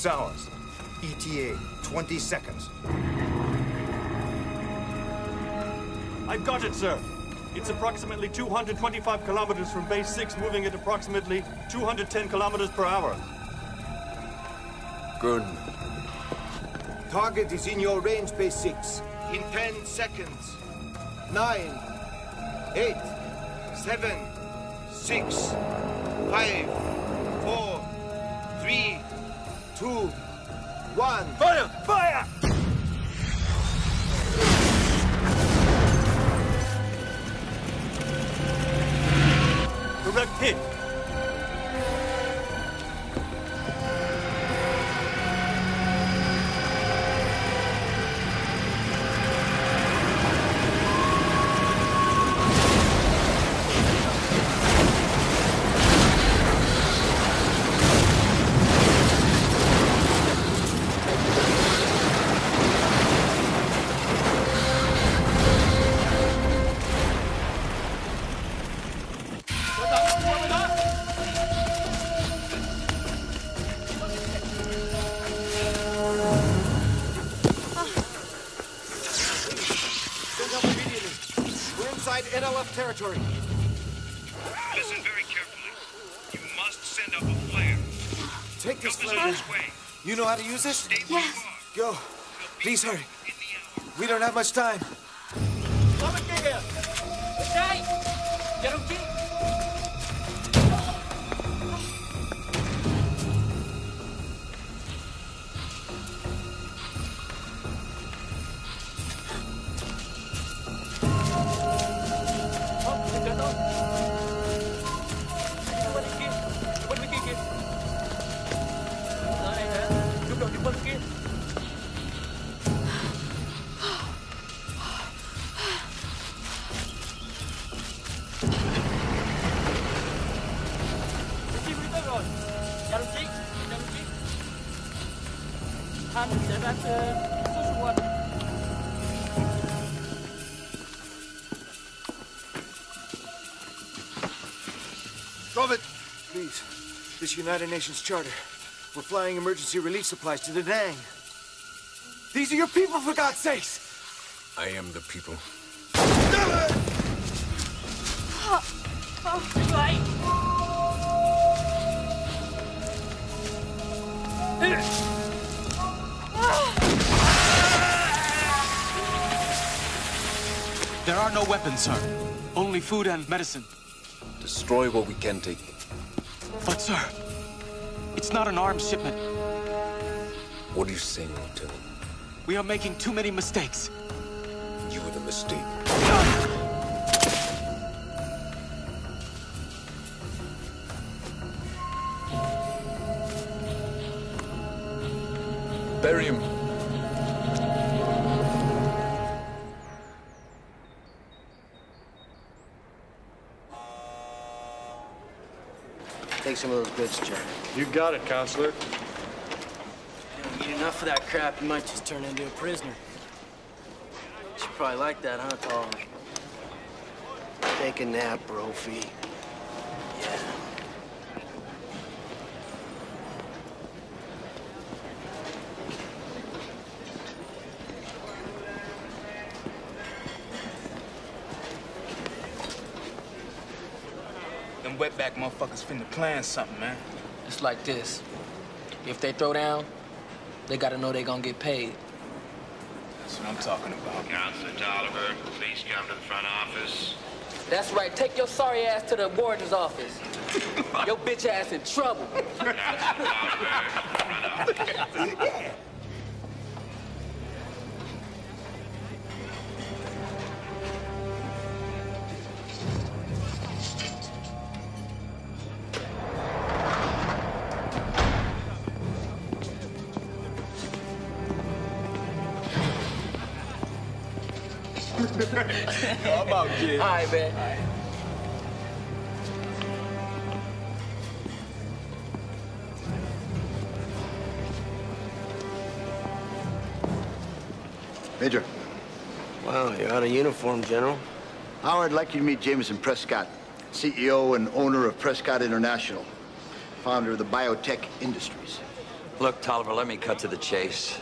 six hours. ETA, 20 seconds. I've got it, sir. It's approximately 225 kilometers from base 6, moving at approximately 210 kilometers per hour. Good. Target is in your range, base 6. In 10 seconds. Nine, eight, seven, six, five, four, three, two, one. Fire! Fire! Direct hit. Yes. Go. Please hurry. We don't have much time. This United Nations charter. We're flying emergency relief supplies to the Nang. These are your people, for God's sakes! I am the people. There are no weapons, sir. Only food and medicine. Destroy what we can take. But, sir, it's not an arms shipment. What are you saying, Lieutenant? We are making too many mistakes. You were the mistake. Goods. You got it, counselor. You don't eat enough of that crap, you might just turn into a prisoner. You probably like that, huh, Tall? Take a nap, Brophy. Yeah. Them wetback motherfuckers finna plan something, man. It's like this. If they throw down, they gotta know they gonna get paid. That's what I'm talking about. Counselor Tolliver, please come to the front office. That's right. Take your sorry ass to the warden's office. your bitch ass in trouble. Counselor Tolliver, front office. I'm out. All right. Major, Wow, you're out of uniform, General. Howard, I'd like you to meet Jameson Prescott, CEO and owner of Prescott International, founder of the biotech industries. Look, Tolliver, let me cut to the chase.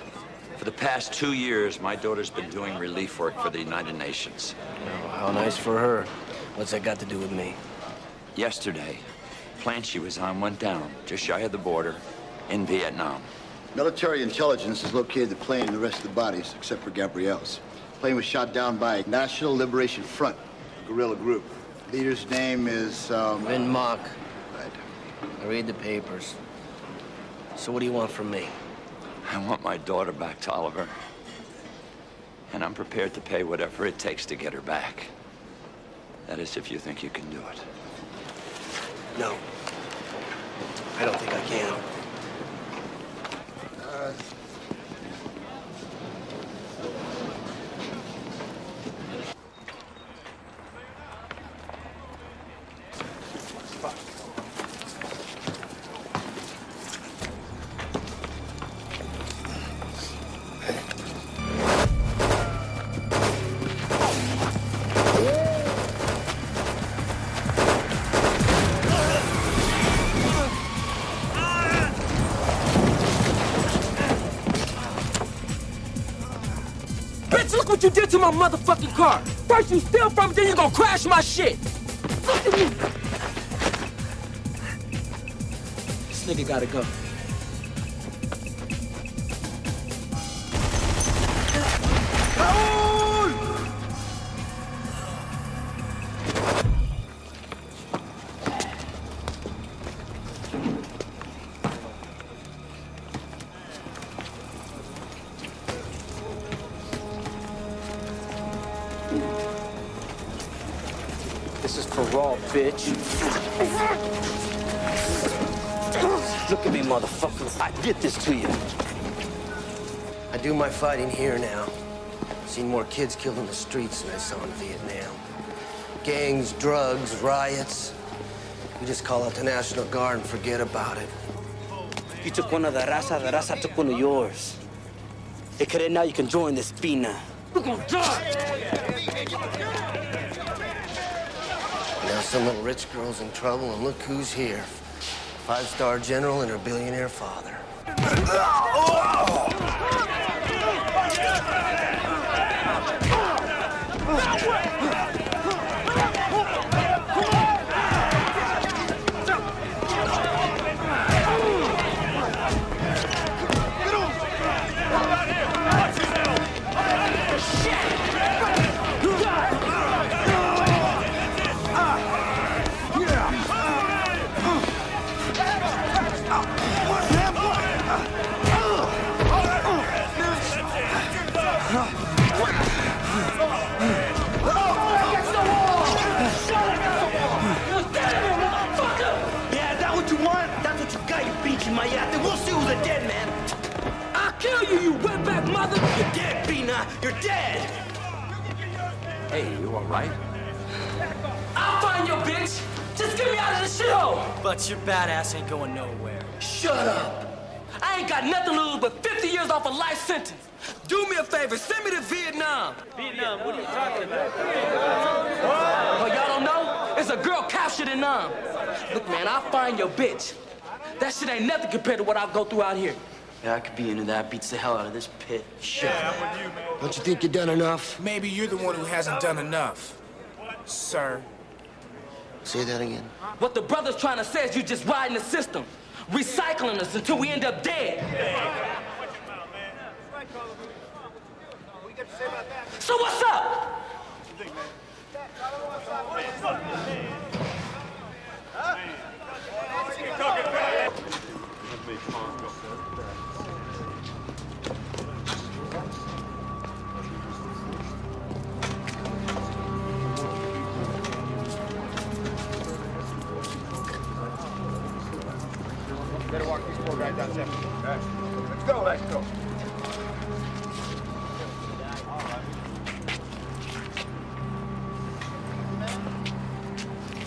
For the past two years, my daughter's been doing relief work for the United Nations. Oh, how nice for her. What's that got to do with me? Yesterday, plane she was on went down just shy of the border in Vietnam. Military intelligence has located the plane and the rest of the bodies, except for Gabrielle's. The plane was shot down by National Liberation Front, a guerrilla group. The Leader's name is, um... Vin Mock. Right. I read the papers. So what do you want from me? I want my daughter back, Tolliver. And I'm prepared to pay whatever it takes to get her back. That is, if you think you can do it. No. I don't think I can. My motherfucking car. First you steal from it, then you gonna crash my shit. Me. This nigga gotta go. Bitch. Look at me, motherfucker. I did this to you. I do my fighting here now. Seen more kids killed in the streets than I saw in Vietnam. Gangs, drugs, riots. You just call out the National Guard and forget about it. You took one of the raza, the raza took one of yours. Hey, Karen, now you can join this pina. We're gonna die. Some little rich girl's in trouble, and look who's here. Five-star general and her billionaire father. all right? I'll find your bitch. Just get me out of this shithole. But your badass ain't going nowhere. Shut up. I ain't got nothing to lose but 50 years off a life sentence. Do me a favor, send me to Vietnam. Vietnam, what are you talking about? Oh, y'all don't know? It's a girl captured in Nam. Look, man, I'll find your bitch. That shit ain't nothing compared to what I go through out here. Yeah, I could be into that. Beats the hell out of this pit. Shut up. Don't you think you've done enough? Maybe you're the one who hasn't done enough, sir. Say that again. What the brother's trying to say is you just riding the system, recycling us until we end up dead. So what's up? Better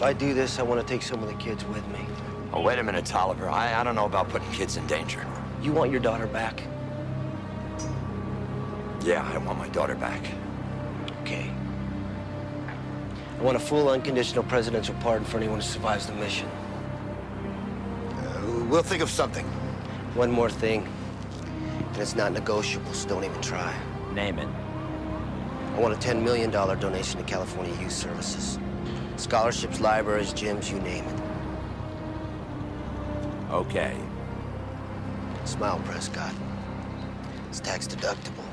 If I do this, I want to take some of the kids with me. Oh, wait a minute, Tolliver. I, I don't know about putting kids in danger. You want your daughter back? Yeah, I want my daughter back. Okay. I want a full unconditional presidential pardon for anyone who survives the mission. Uh, we'll think of something. One more thing. And it's not negotiable, so don't even try. Name it. I want a $10 million donation to California Youth Services. Scholarships, libraries, gyms, you name it. Okay. Smile, Prescott. It's tax deductible.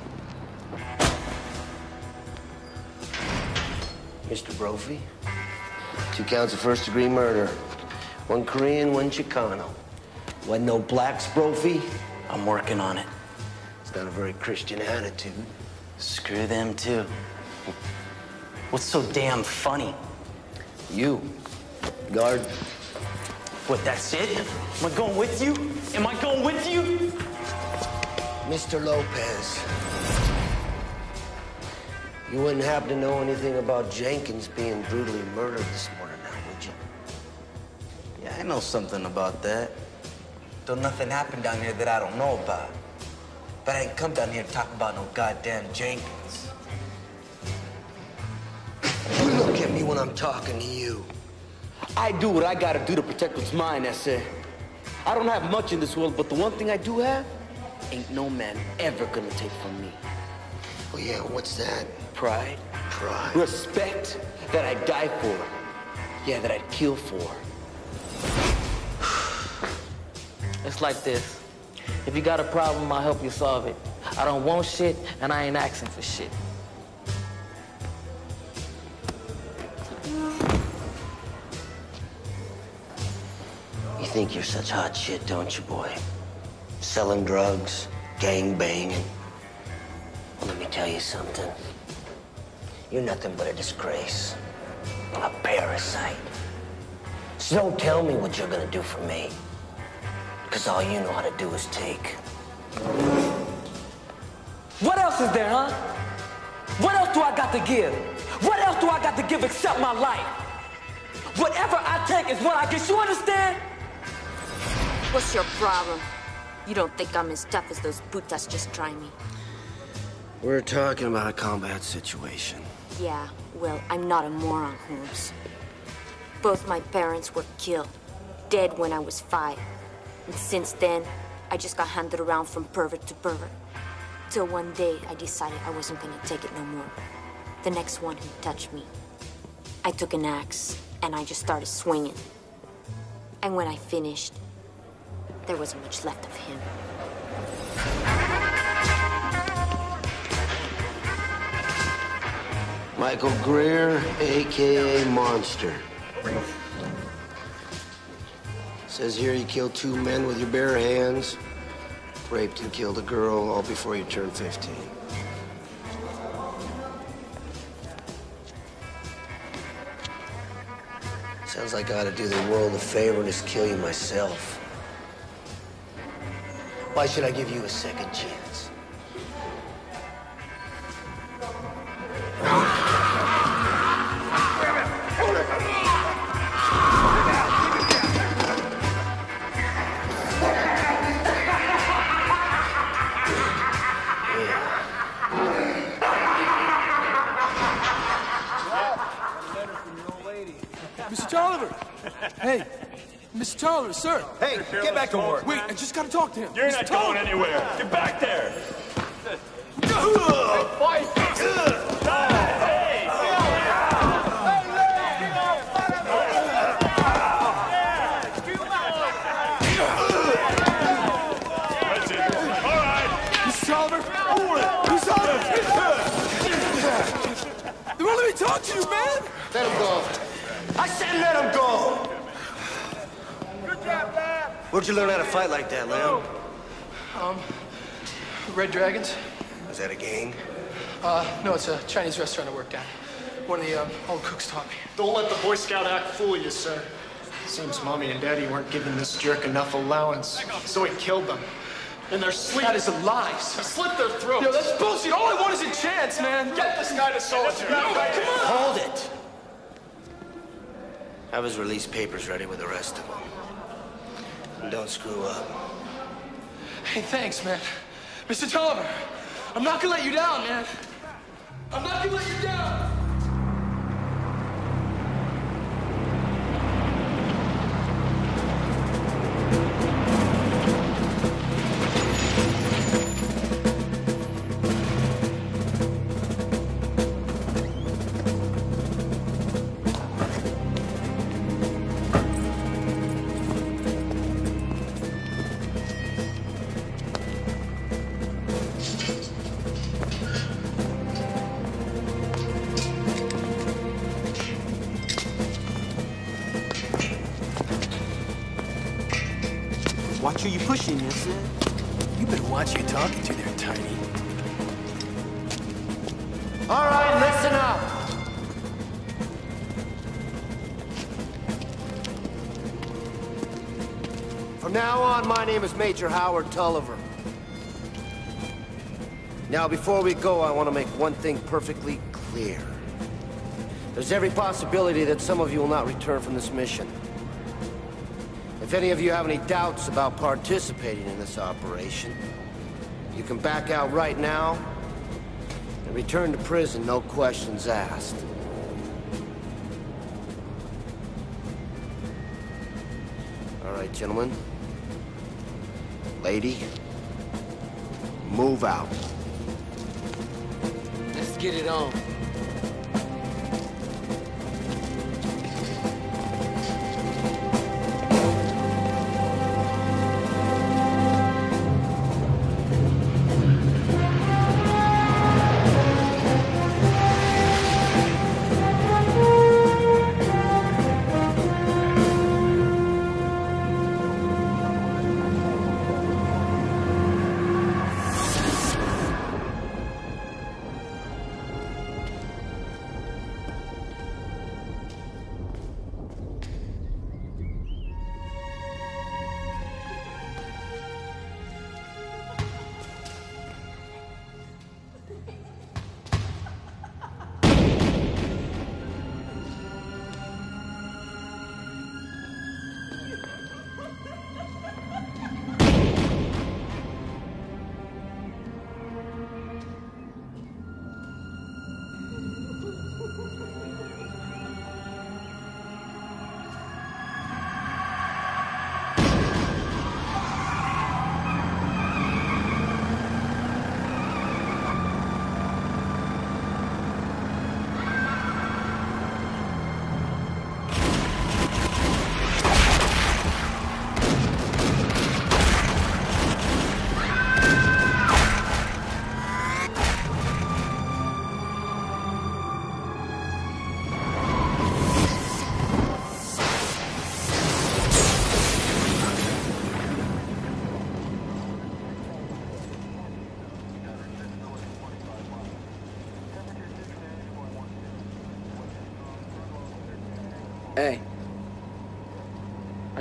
Mr. Brophy, two counts of first degree murder. One Korean, one Chicano. Wasn't no blacks, Brophy? I'm working on it. It's not a very Christian attitude. Screw them, too. What's so damn funny? You. Guard. What, that's it? Am I going with you? Am I going with you? Mr. Lopez. You wouldn't happen to know anything about Jenkins being brutally murdered this morning now, would you? Yeah, I know something about that. Though nothing happened down here that I don't know about. But I ain't come down here to talk about no goddamn Jenkins. Look at me when I'm talking to you. I do what I gotta do to protect what's mine, that's it. I don't have much in this world, but the one thing I do have, ain't no man ever gonna take from me. Oh, yeah, what's that? Pride. Pride. Respect that I'd die for. Yeah, that I'd kill for. It's like this. If you got a problem, I'll help you solve it. I don't want shit, and I ain't asking for shit. Think you're such hot shit, don't you, boy? Selling drugs, gang banging. Well, let me tell you something. You're nothing but a disgrace. A parasite. So don't tell me what you're gonna do for me. Because all you know how to do is take. What else is there, huh? What else do I got to give? What else do I got to give except my life? Whatever I take is what I get. You understand? What's your problem? You don't think I'm as tough as those putas just try me? We're talking about a combat situation. Yeah, well, I'm not a moron, Holmes. Both my parents were killed, dead when I was five. And since then, I just got handed around from pervert to pervert. Till one day, I decided I wasn't gonna take it no more. The next one who touched me. I took an axe, and I just started swinging. And when I finished, there wasn't much left of him. Michael Greer, AKA Monster. Says here you killed two men with your bare hands, raped and killed a girl all before you turned 15. Sounds like I ought to do the world a favor and just kill you myself. Why should I give you a second chance? Sir. Hey, get back to work. Wait, I just gotta talk to him. You're Mr. not going anywhere. Get back there. You learn how to fight like that, Lamb? Um, Red Dragons? Was that a gang? Uh, no, it's a Chinese restaurant I worked at. One of the um, old cooks taught me. Don't let the Boy Scout act fool you, sir. Seems Mommy and Daddy weren't giving this jerk enough allowance, so he killed them. And they're sleeping. That is a lie. He slit their throats. Yo, that's bullshit. All I want is a chance, man. Get this guy to solitary. No, come on. Hold it! Have his release papers ready with the rest of them. And don't screw up. Hey, thanks, man. Mr. Tolliver, I'm not gonna let you down, man. I'm not gonna let you down. Major Howard Tolliver. Now, before we go, I want to make one thing perfectly clear. There's every possibility that some of you will not return from this mission. If any of you have any doubts about participating in this operation, you can back out right now and return to prison, no questions asked. All right, gentlemen. Lady, move out. Let's get it on.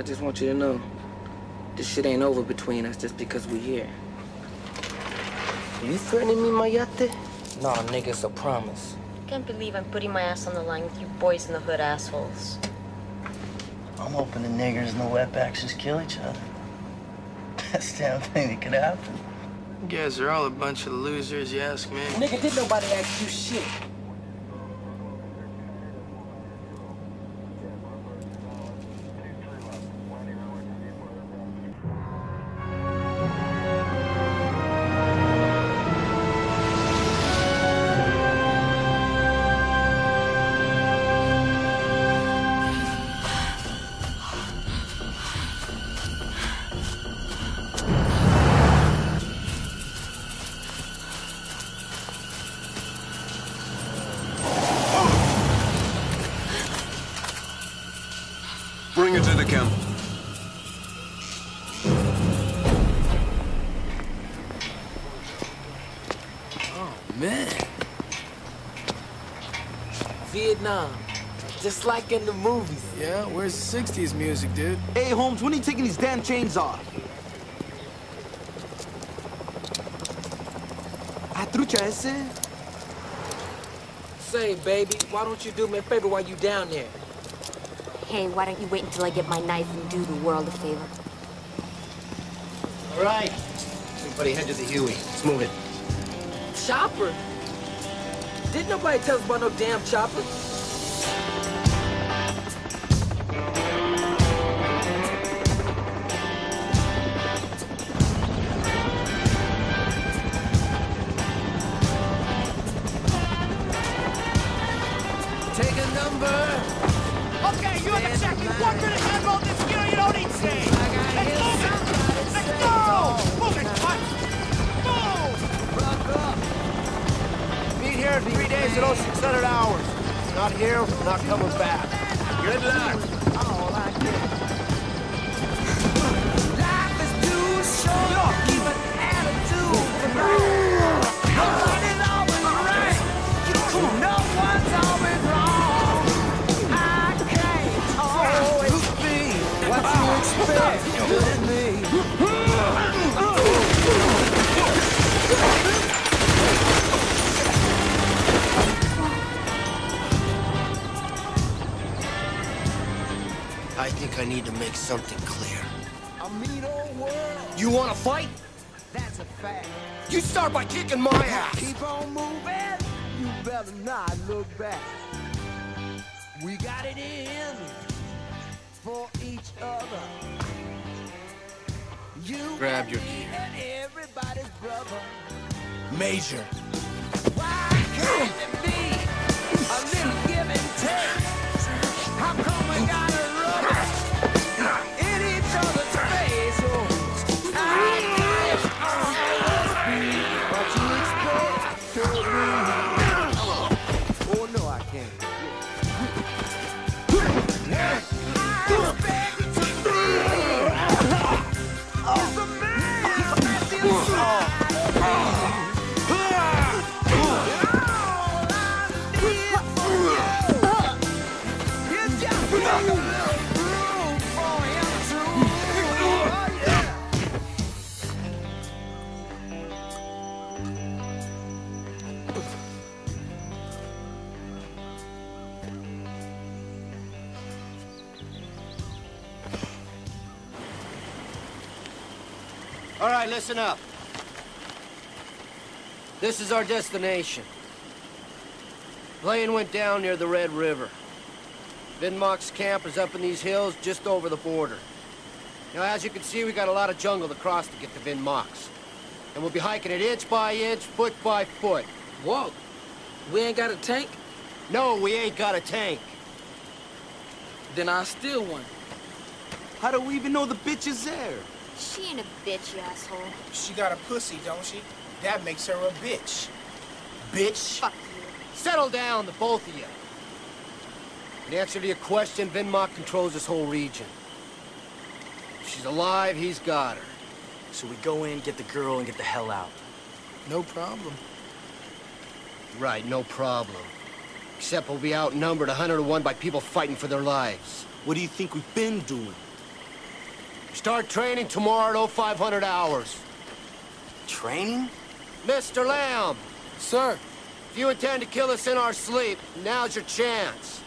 Just want you to know, this shit ain't over between us just because we here. You threatening me, Mayate? Nah, nigga, it's a promise. Can't believe I'm putting my ass on the line with you boys in the hood assholes. I'm hoping the niggers and the wetbacks just kill each other. Best damn thing that could happen. You guys are all a bunch of losers, you ask me. Nigga, did nobody ask you shit? Bring it to the camp. Oh, man. Vietnam. Just like in the movies. Yeah, where's 60s music, dude? Hey, Holmes, when are you taking these damn chains off? Ah, trucha ese? Say, baby, why don't you do me a favor while you down there? Hey, why don't you wait until I get my knife and do the world a favor? All right. Everybody head to the Huey. Let's move it. Chopper? Didn't nobody tell us about no damn chopper? Listen up. This is our destination. Plane went down near the Red River. Vinmock's camp is up in these hills just over the border. Now, as you can see, we got a lot of jungle to cross to get to Vinmock's. And we'll be hiking it inch by inch, foot by foot. Whoa. We ain't got a tank? No, we ain't got a tank. Then I'll steal one. How do we even know the bitch is there? She ain't a bitch, you asshole. She got a pussy, don't she? That makes her a bitch. Bitch. Fuck you. Settle down, the both of you. In answer to your question, Vinmock controls this whole region. If she's alive, he's got her. So we go in, get the girl, and get the hell out. No problem. Right, no problem. Except we'll be outnumbered 100 to 1 by people fighting for their lives. What do you think we've been doing? Start training tomorrow at 0500 hours. Training? Mr. Lamb, Sir, if you intend to kill us in our sleep, now's your chance.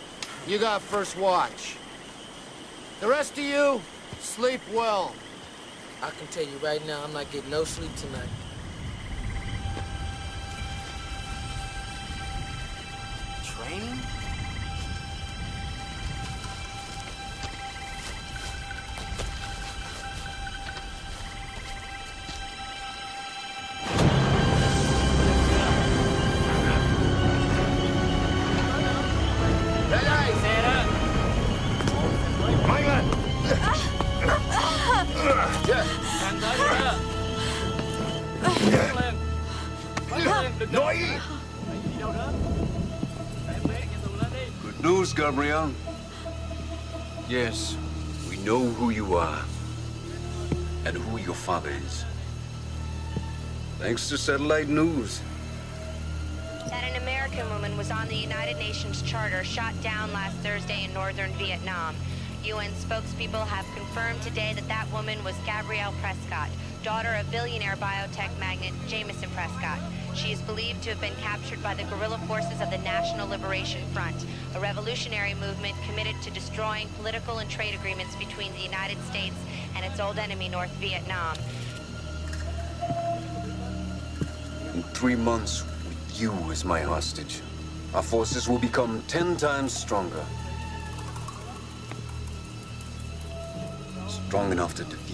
You got first watch. The rest of you, sleep well. I can tell you right now, I'm not getting no sleep tonight. Training? Gabriel. Yes, we know who you are and who your father is. Thanks to satellite news. That an American woman was on the United Nations Charter shot down last Thursday in northern Vietnam. UN spokespeople have confirmed today that that woman was Gabrielle Prescott, daughter of billionaire biotech magnate Jameson Prescott. She is believed to have been captured by the guerrilla forces of the National Liberation Front, a revolutionary movement committed to destroying political and trade agreements between the United States and its old enemy, North Vietnam. In three months, with you as my hostage, our forces will become ten times stronger. Strong enough to defeat.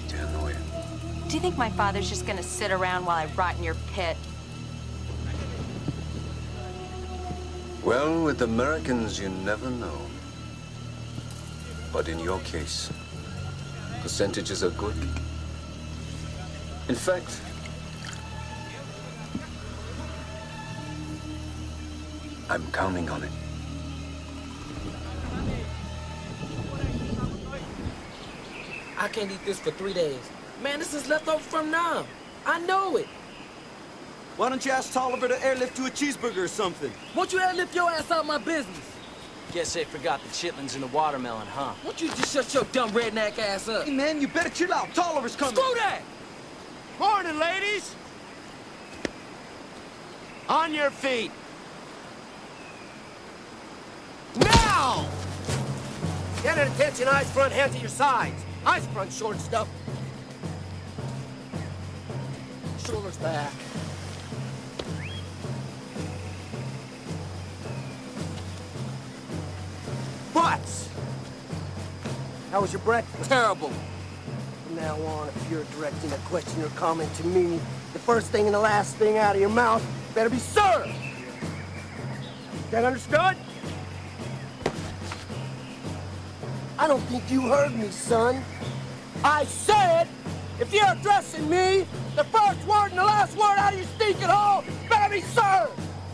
Do you think my father's just gonna sit around while I rot in your pit? Well, with Americans, you never know. But in your case, percentages are good. In fact, I'm counting on it. I can't eat this for three days. Man, this is leftover from Nam. I know it. Why don't you ask Tolliver to airlift you a cheeseburger or something? Won't you airlift your ass out of my business? Guess they forgot the chitlins and the watermelon, huh? Won't you just shut your dumb redneck ass up? Hey, man, you better chill out. Tolliver's coming. Screw that! Morning, ladies! On your feet! Now! Get at attention, eyes front, hands at your sides. Eyes front, short stuff. Shoulders back. Butts! How was your breakfast? Terrible. From now on, if you're directing a question or comment to me, the first thing and the last thing out of your mouth better be sir. That understood? I don't think you heard me, son. I said, if you're addressing me, the first word and the last word out of your stinking hole better be sir.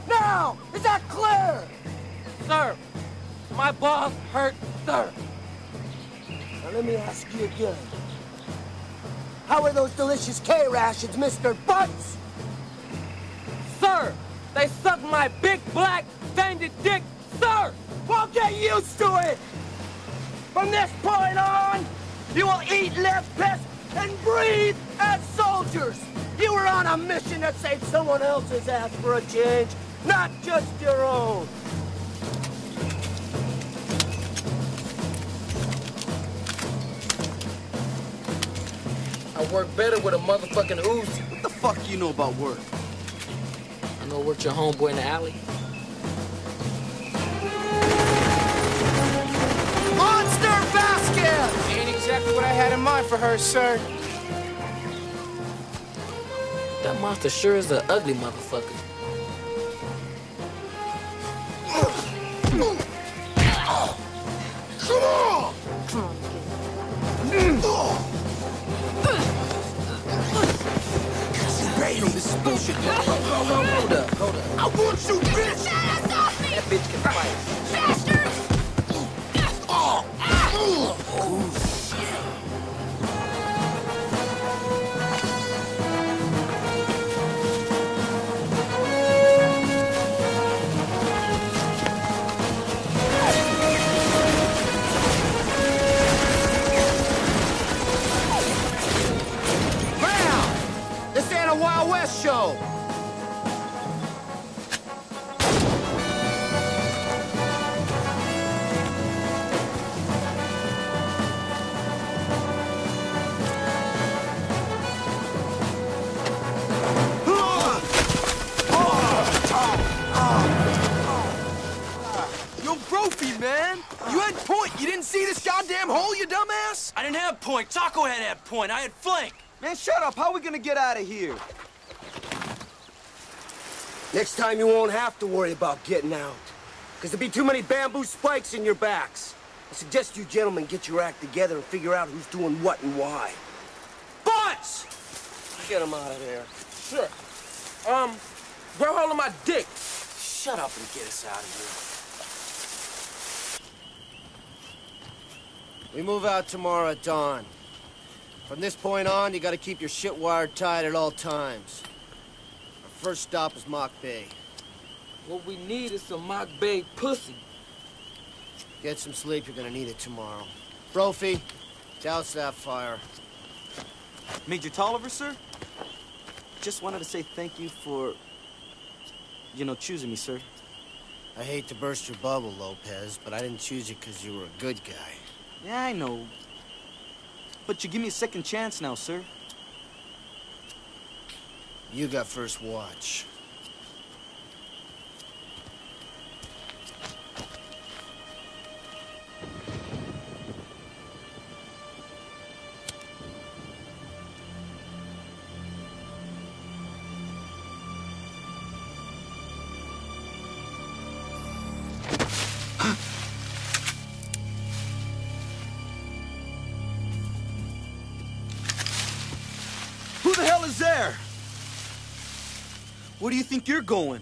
Now, is that clear? Sir, my balls hurt, sir. Now let me ask you again. How are those delicious K rations, Mr. Butts? Sir, they suck my big black banded dick, sir. Well, get used to it. From this point on, you will eat less piss and breathe as soldiers. You were on a mission that saved someone else's ass for a change, not just your own. I work better with a motherfucking Uzi. What the fuck you know about work? I know work your homeboy in the alley. What I had in mind for her, sir. That monster sure is an ugly motherfucker. Come on! Come on, Damn, this bullshit. Hold, hold, hold up, hold up. I want you, bitch! That bitch can fight. Show. Man! You had point! You didn't see this goddamn hole, you dumbass? I didn't have point. Taco had that point. I had flank. Man, shut up. How are we gonna get out of here? Next time you won't have to worry about getting out. Because there'll be too many bamboo spikes in your backs. I suggest you gentlemen get your act together and figure out who's doing what and why. Butts! Get him out of there. Sure. Um, grab hold of my dick. Shut up and get us out of here. We move out tomorrow at dawn. From this point on, you gotta keep your shit wired tight at all times. Our first stop is Mock Bay. What we need is some Mock Bay pussy. Get some sleep, you're gonna need it tomorrow. Brophy, douse that fire. Major Tolliver, sir? Just wanted to say thank you for, you know, choosing me, sir. I hate to burst your bubble, Lopez, but I didn't choose you because you were a good guy. Yeah, I know. But you give me a second chance now, sir. You got first watch. Who the hell is there? Where do you think you're going?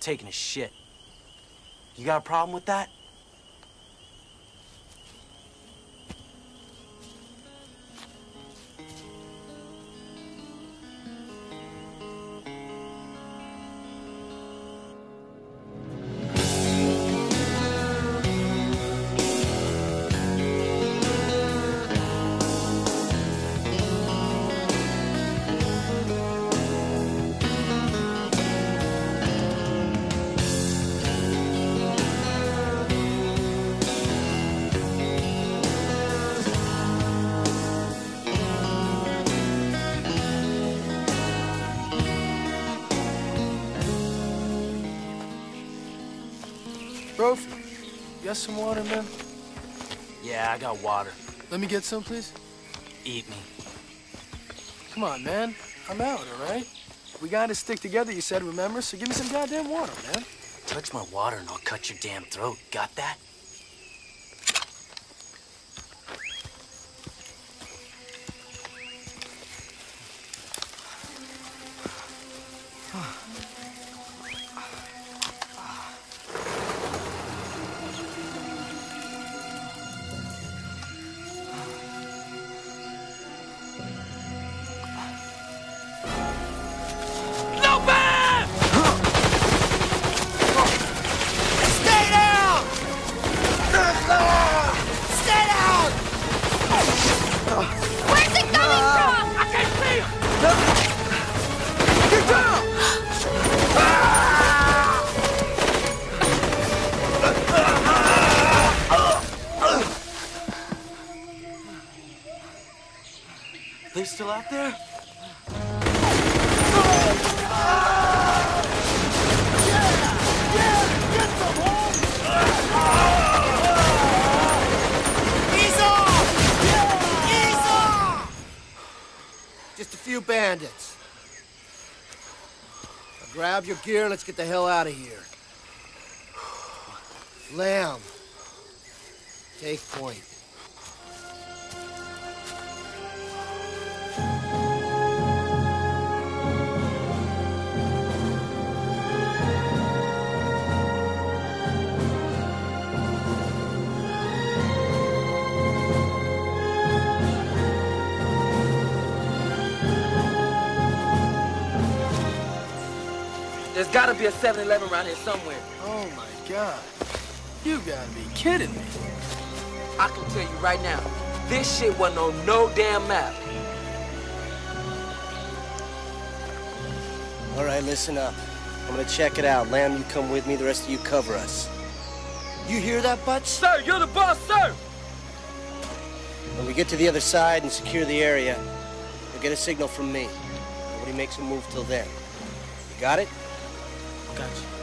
Taking a shit. You got a problem with that? Got some water, man? Yeah, I got water. Let me get some, please. Eat me. Come on, man. I'm out, all right? We gotta stick together, you said, remember? So give me some goddamn water, man. Touch my water and I'll cut your damn throat. Got that? Gear let's get the hell out of here. There's gotta be a 7-Eleven around here somewhere. Oh my god. You gotta be kidding me. I can tell you right now, this shit wasn't on no damn map. All right, listen up. I'm gonna check it out. Lamb, you come with me. The rest of you cover us. You hear that, Butch? Sir, you're the boss, sir! When we get to the other side and secure the area, you'll get a signal from me. Nobody makes a move till then. You got it? Got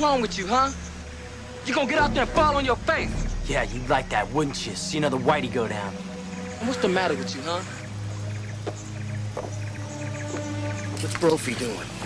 wrong with you, huh? You gonna get out there and fall on your face? Yeah, you'd like that, wouldn't you? See another whitey go down. And what's the matter with you, huh? What's Brophy doing?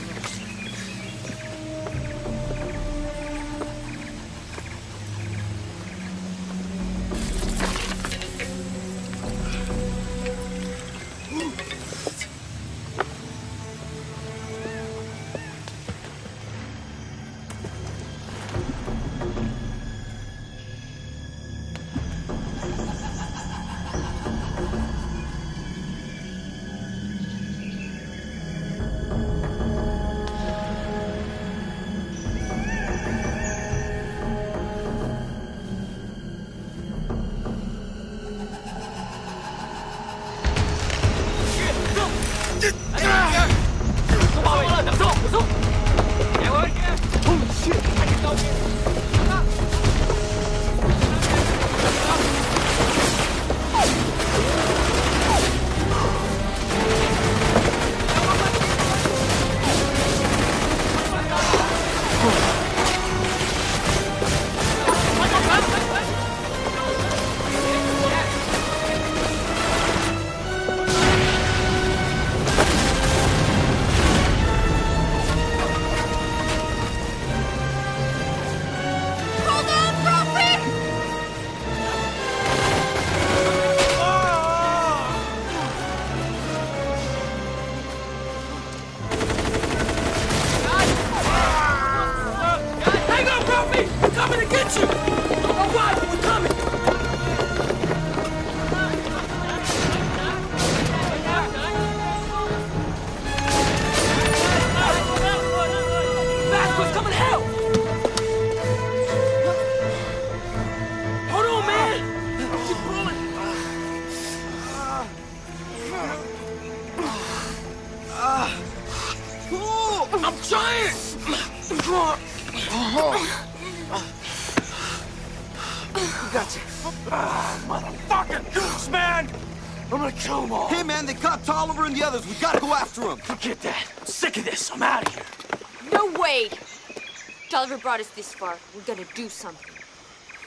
Brought us this far. We're gonna do something.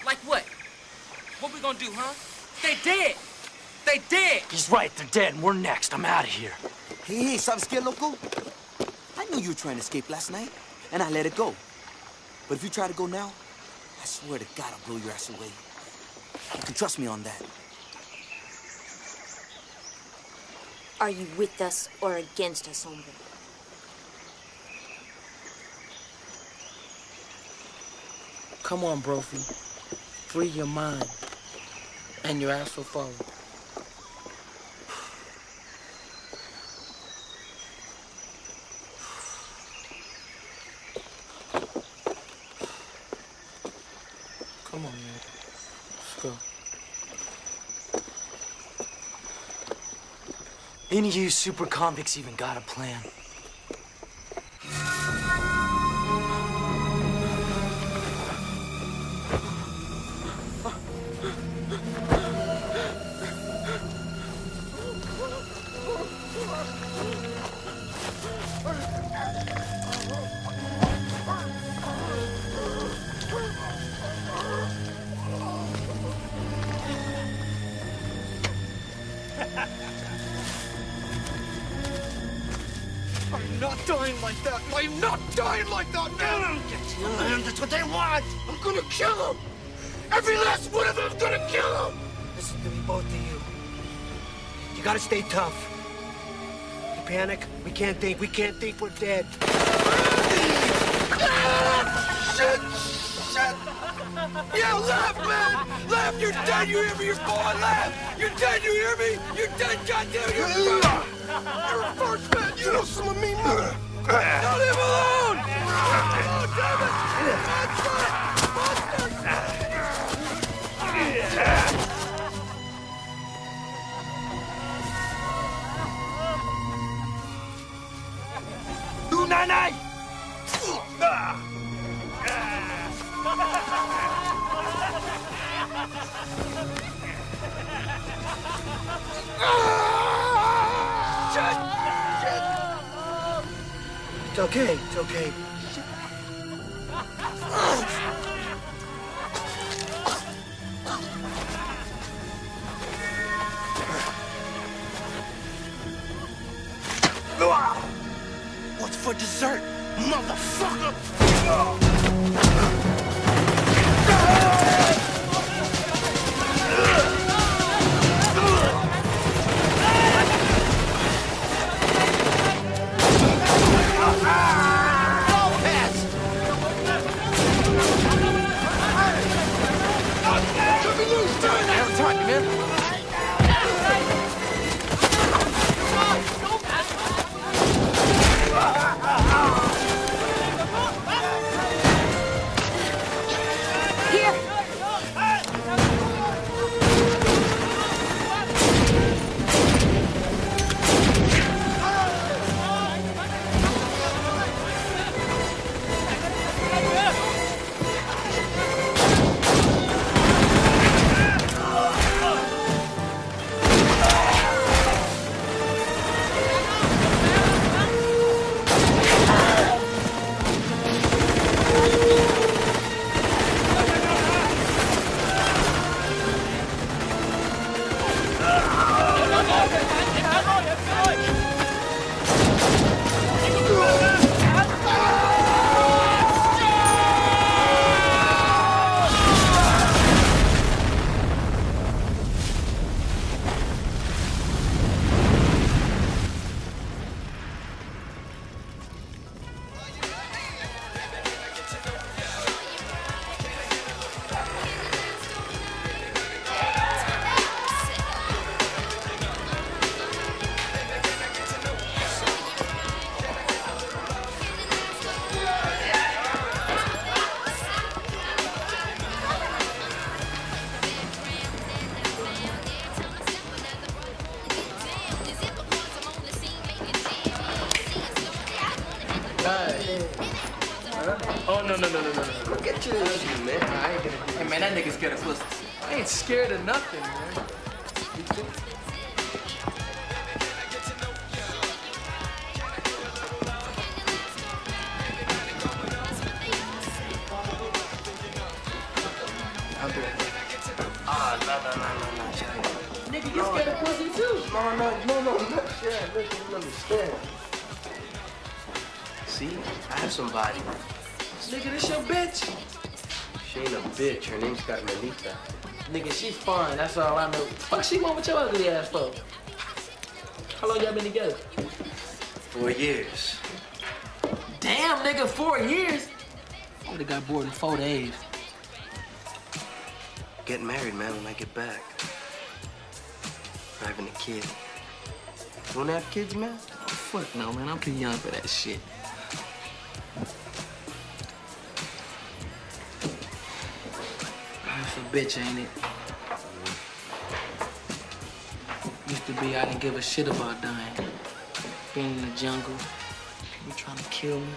Like what? What we gonna do, huh? They dead! They dead! He's right, they're dead, and we're next. I'm out of here. Hey, hey, ¿sabes qué, loco? I knew you were trying to escape last night, and I let it go. But if you try to go now, I swear to God I'll blow your ass away. You can trust me on that. Are you with us or against us, hombre? Come on, Brophy. Free your mind. And your ass will follow. Come on, man. Let's go. Any of you super convicts even got a plan? Gonna kill him! Every last one of them. I'm gonna kill them. Listen to me, both of you. You gotta stay tough. You panic, we can't think. We can't think we're dead. Shit! Shit! Yeah, laugh, man! Laugh! You're dead! You hear me? You're falling! Laugh! You're dead! You hear me? You're dead! Goddamn! You're You're a first man! You know some of me, mother! Don't leave him alone! Oh, damn it! Monster! It's okay. It's okay. What's for dessert, motherfucker? She fine. That's all I know. Fuck she want with your ugly ass for? How long y'all been together? Four years. Damn, nigga, four years? I would've got bored in four days. Getting married, man, when I get back. We're having a kid. You wanna have kids, man? Oh, fuck no, man. I'm too young for that shit. That's a bitch, ain't it? Be I didn't give a shit about dying. Being in the jungle, people trying to kill me.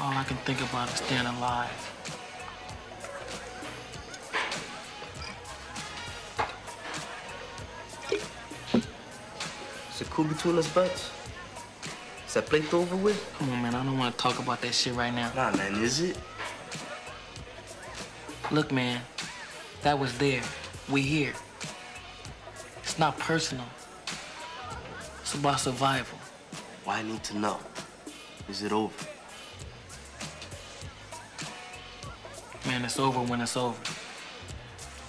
All I can think about is staying alive. Is it cool between us, butts? Is that plate over with? Come on, man. I don't want to talk about that shit right now. Nah, man, is it? Look, man, that was there. We here. It's not personal. It's about survival. Why I need to know? Is it over? Man, it's over when it's over.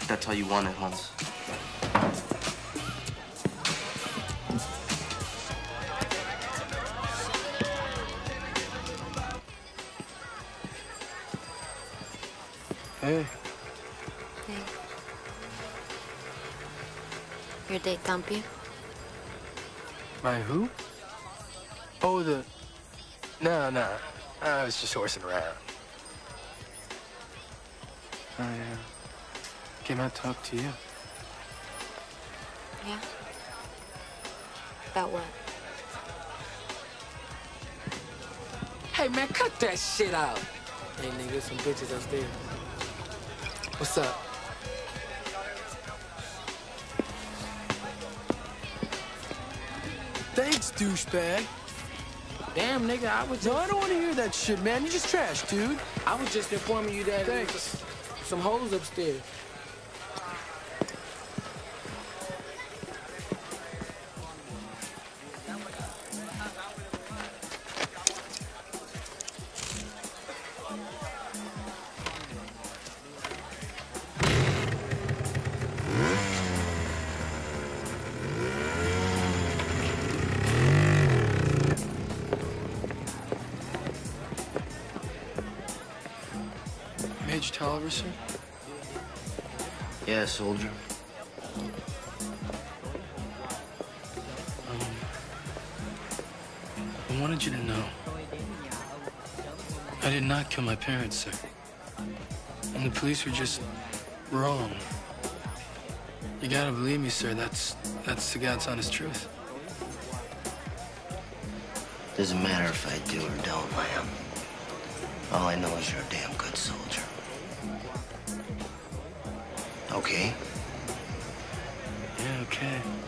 That's how you want it, Hans. Hey. Hey. Your date Campy? My who? Oh, the. No, no. I was just horsing around. I uh, came out to talk to you. Yeah? About what? Hey, man, cut that shit out. Hey, nigga, some bitches upstairs. What's up? Thanks, douchebag. Damn, nigga, I was just... No, I don't want to hear that shit, man. You just trash, dude. I was just informing you that Thanks. some hoes upstairs. Kill my parents, sir. And the police were just wrong. You gotta believe me, sir. That's that's the God's honest truth. Doesn't matter if I do or don't, Lamb. All I know is you're a damn good soldier. Okay? Yeah, okay. Okay.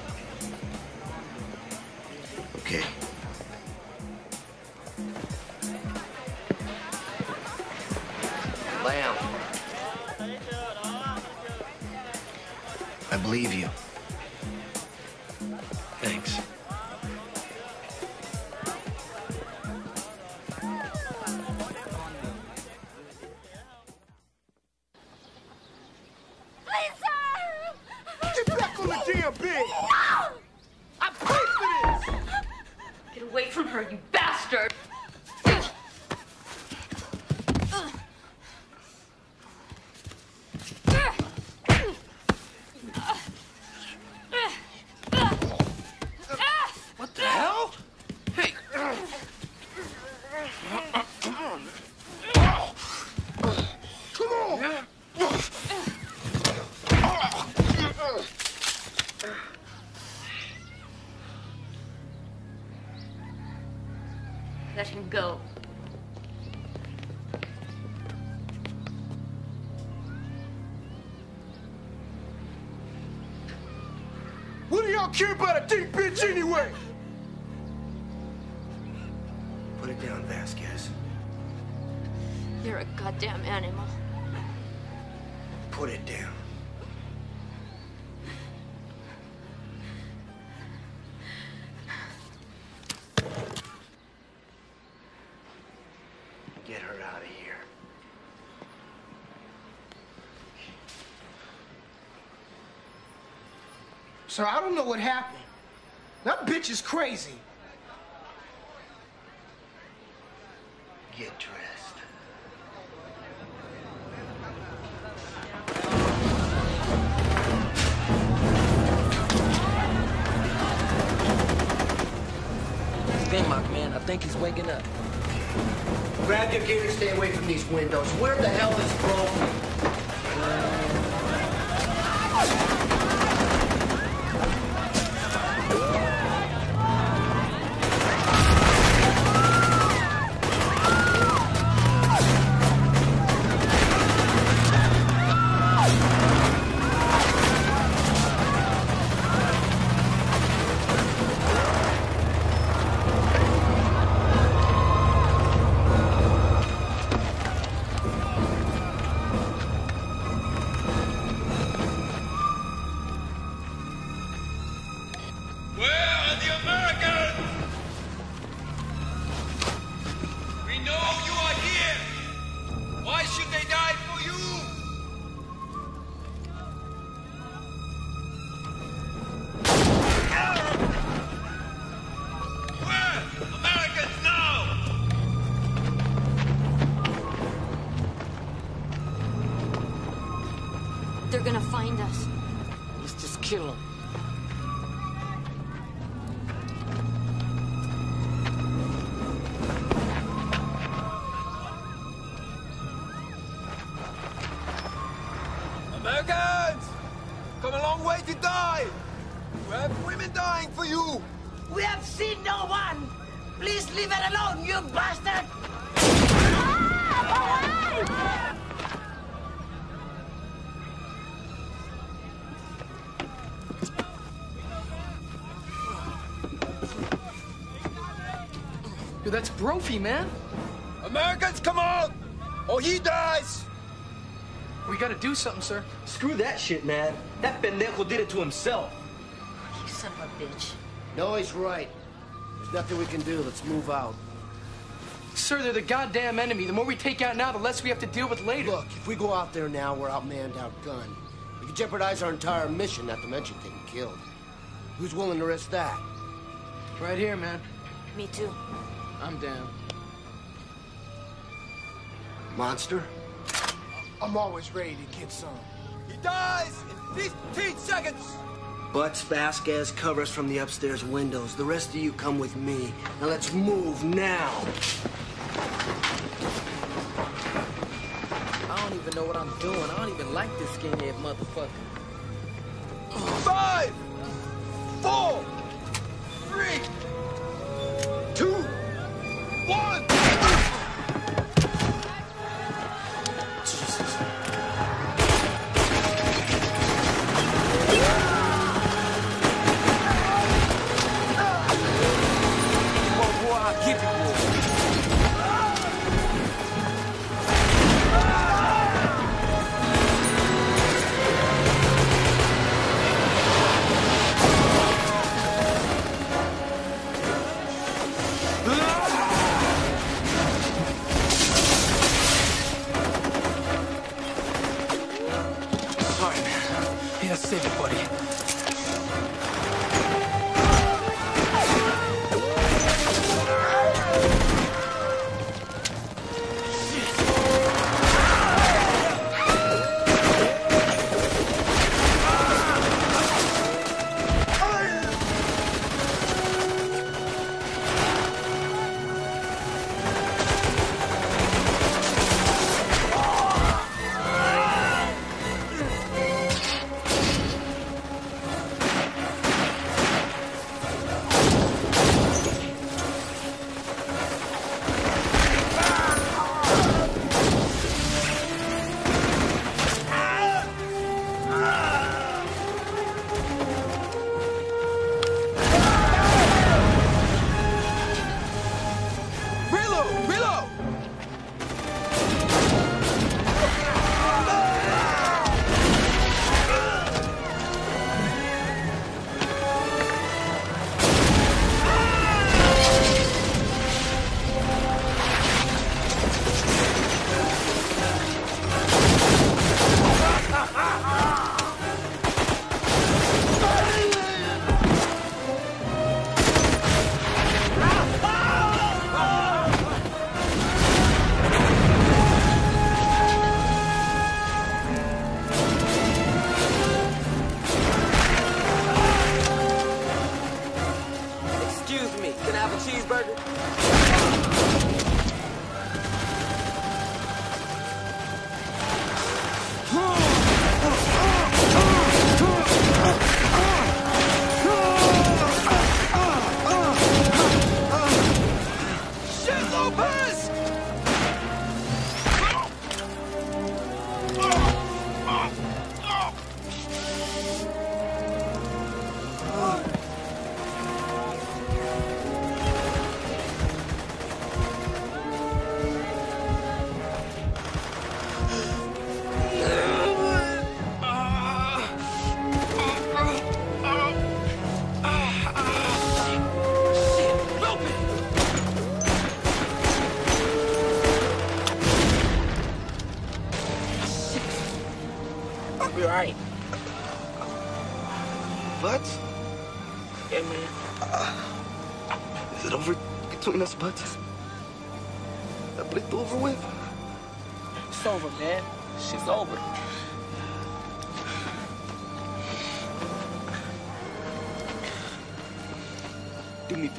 What do y'all care about a deep bitch anyway? Put it down, Vasquez. You're a goddamn animal. Sir, I don't know what happened. That bitch is crazy. Get dressed. Finlock, man, I think he's waking up. Grab your gear and stay away from these windows. Where the hell is Dude, that's Brophy, man. Americans, come on! Or he dies! We gotta do something, sir. Screw that shit, man. That pendejo did it to himself. You son of a bitch. No, he's right. There's nothing we can do. Let's move out. Sir, they're the goddamn enemy. The more we take out now, the less we have to deal with later. Look, if we go out there now, we're outmanned, outgunned. We could jeopardize our entire mission, not to mention getting killed. Who's willing to risk that? Right here, man. Me too. I'm down. Monster? I'm always ready to get some. He dies in 15 seconds! Butts, Vasquez, cover us from the upstairs windows. The rest of you come with me. Now let's move now. I don't even know what I'm doing. I don't even like this skinhead motherfucker. Five, four, three, two, one.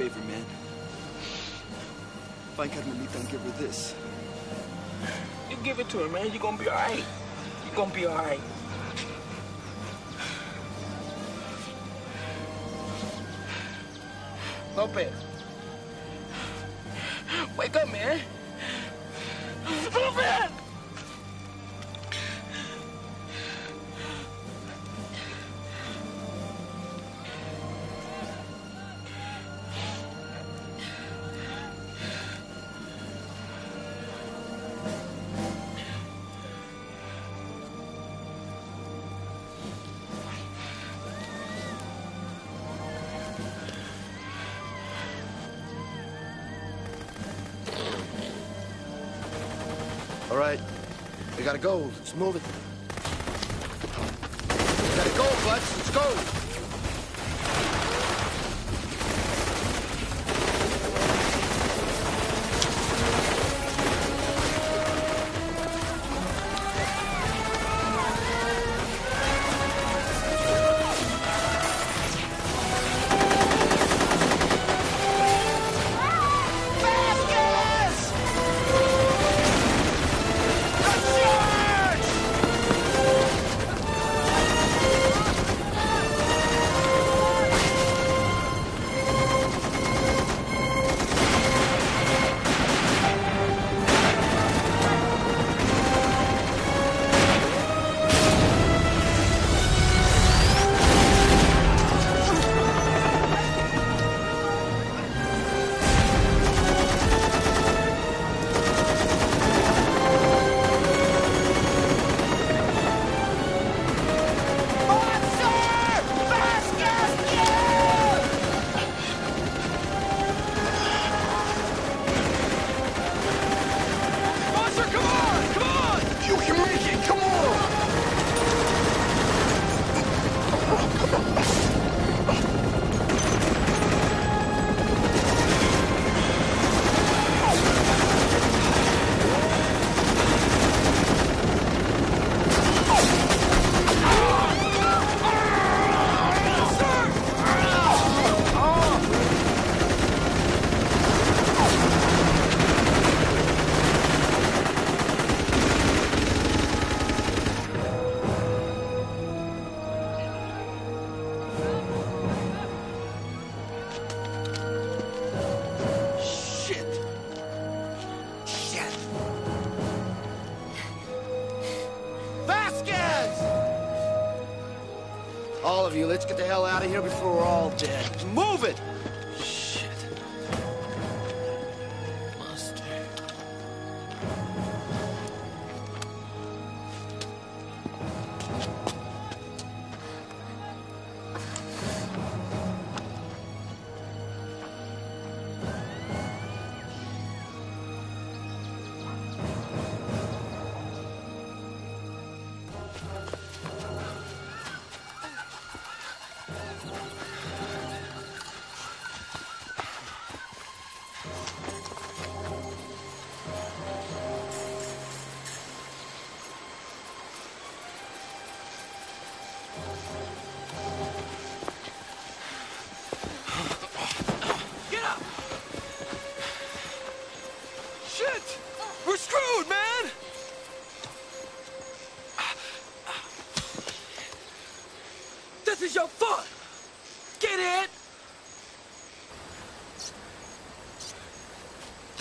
Favor, man. Find Carmelita and give her this. You give it to her, man. You're gonna be alright. You're gonna be alright. We gotta go. Let's move it.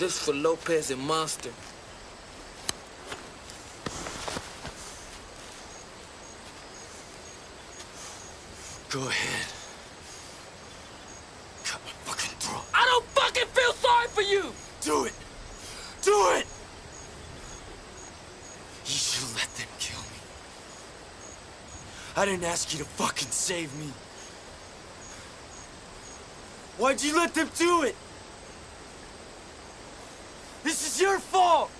This for Lopez and Monster. Go ahead. Cut my fucking throat. I don't fucking feel sorry for you! Do it! Do it! You should let them kill me. I didn't ask you to fucking save me. Why'd you let them do it? This is your fault!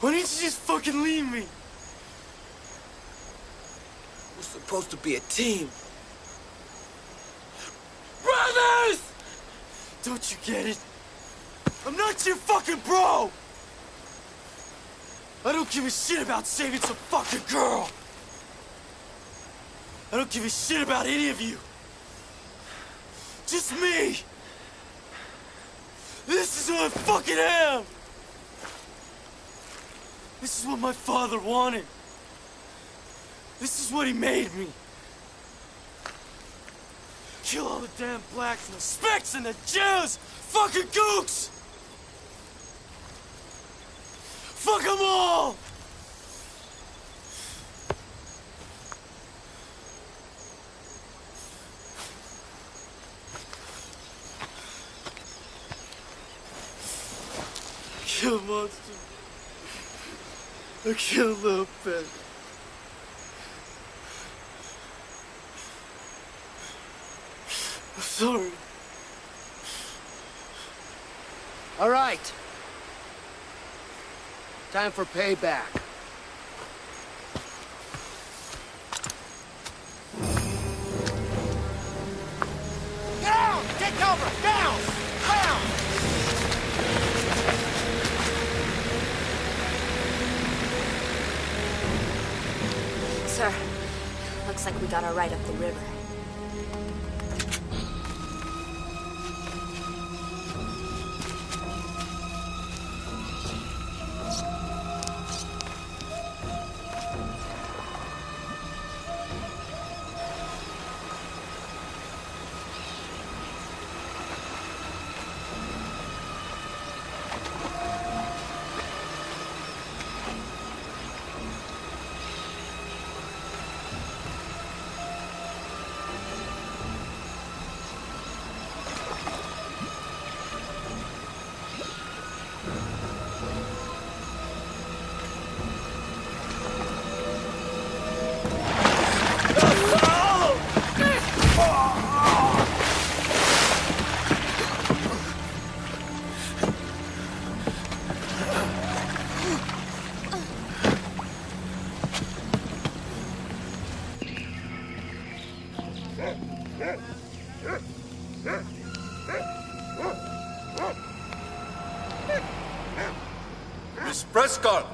Why didn't you just fucking leave me? We're supposed to be a team. Brothers! Don't you get it? I'm not your fucking bro! I don't give a shit about saving some fucking girl! I don't give a shit about any of you! Just me! This is who I fucking am! This is what my father wanted. This is what he made me. Kill all the damn blacks and the Specks and the Jews! Fucking gooks! Fuck them all! Kill monster. I killed little Ben. I'm sorry. All right. Time for payback. Sir, looks like we got our ride up the river. Miss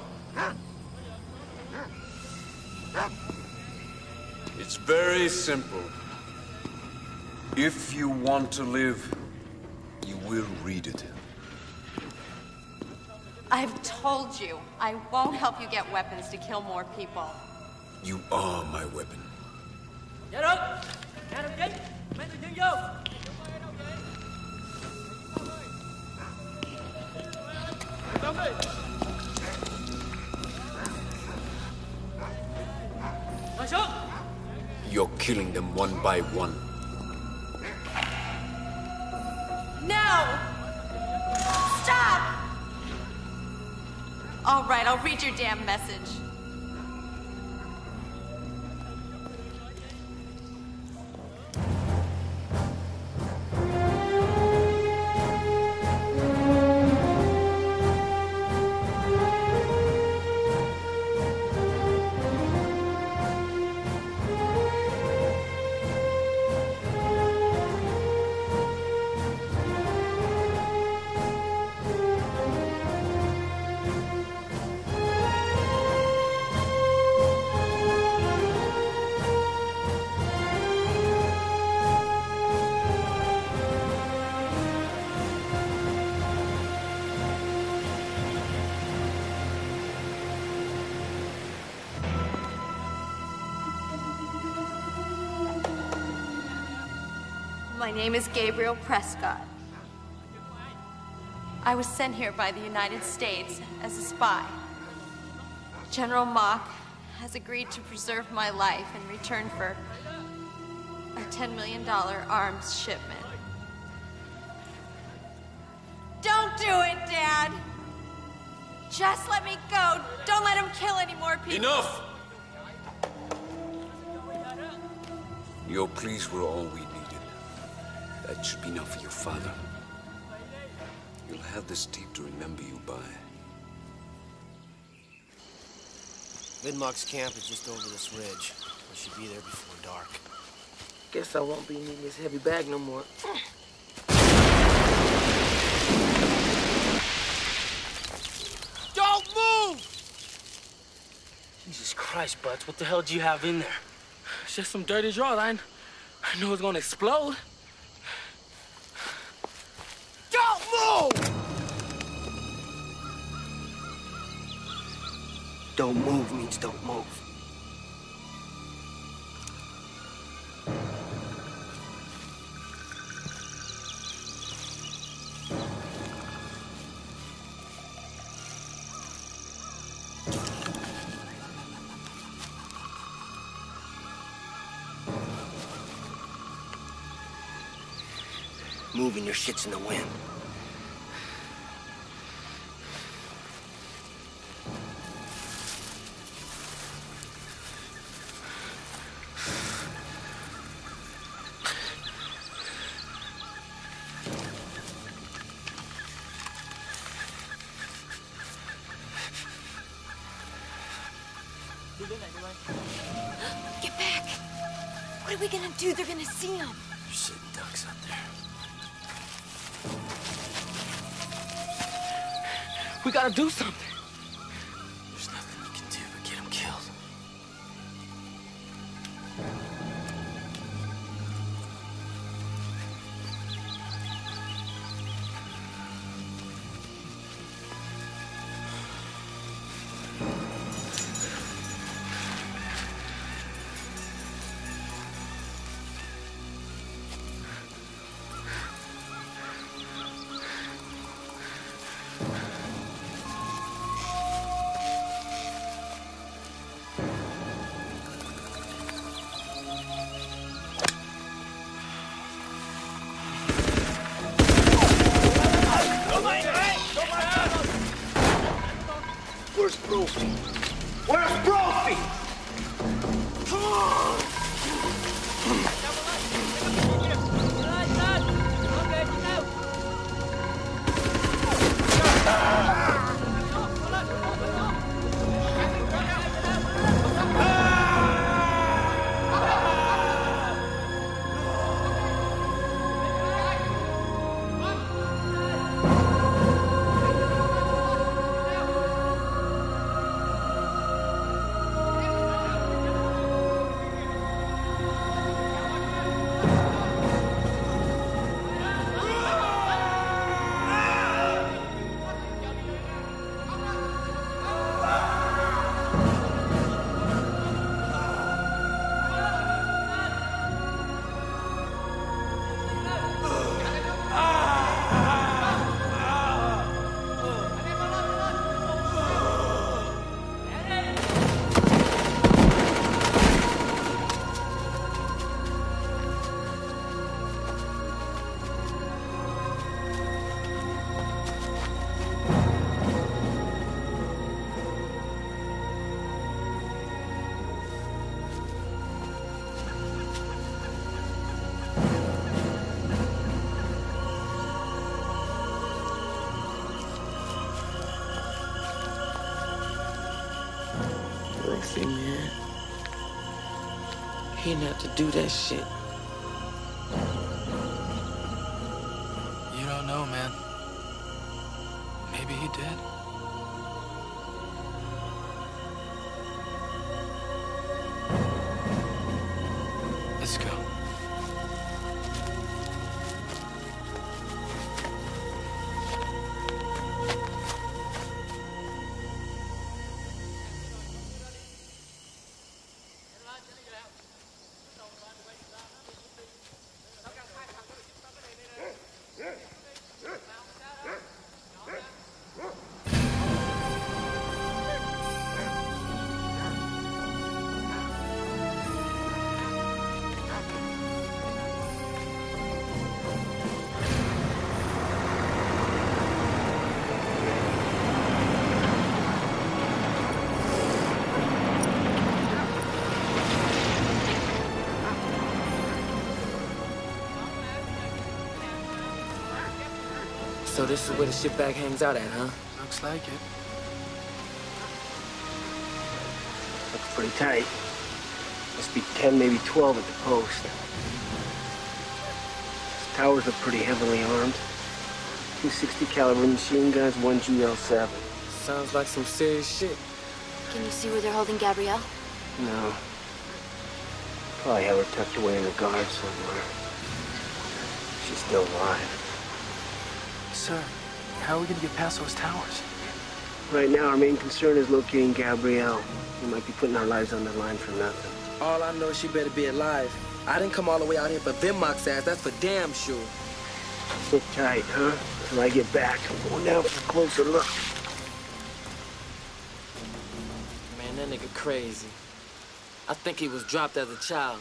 It's very simple. If you want to live, you will read it. I've told you, I won't help you get weapons to kill more people. You are my weapon. One by one. My name is Gabrielle Prescott. I was sent here by the United States as a spy. General Mock has agreed to preserve my life in return for a $10 million arms shipment. Don't do it, Dad! Just let me go. Don't let him kill any more people. Enough! Your pleas were all we needed. That should be enough for your father. You'll have this tape to remember you by. Vidmark's camp is just over this ridge. We should be there before dark. Guess I won't be needing this heavy bag no more. Don't move! Jesus Christ, Butts, what the hell do you have in there? It's just some dirty drawline. I, I know it's gonna explode. Don't move means don't move. Moving your shit's in the wind. What are we gonna do? They're gonna see him. You're sitting ducks out there. We gotta do something. Do that shit. So this is where the shit bag hangs out at, huh? Looks like it. Looks pretty tight. Must be 10, maybe 12 at the post. These towers are pretty heavily armed. Two 60 caliber machine guns, one GL7. Sounds like some serious shit. Can you see where they're holding Gabrielle? No. Probably have her tucked away in the guard somewhere. She's still alive. Sir, how are we gonna get past those towers? Right now, our main concern is locating Gabrielle. We might be putting our lives on the line for nothing. All I know is she better be alive. I didn't come all the way out here for Vinmock's ass, that's for damn sure. Sit tight, huh? Till I get back. I'm going down for a closer look. Man, that nigga crazy. I think he was dropped as a child.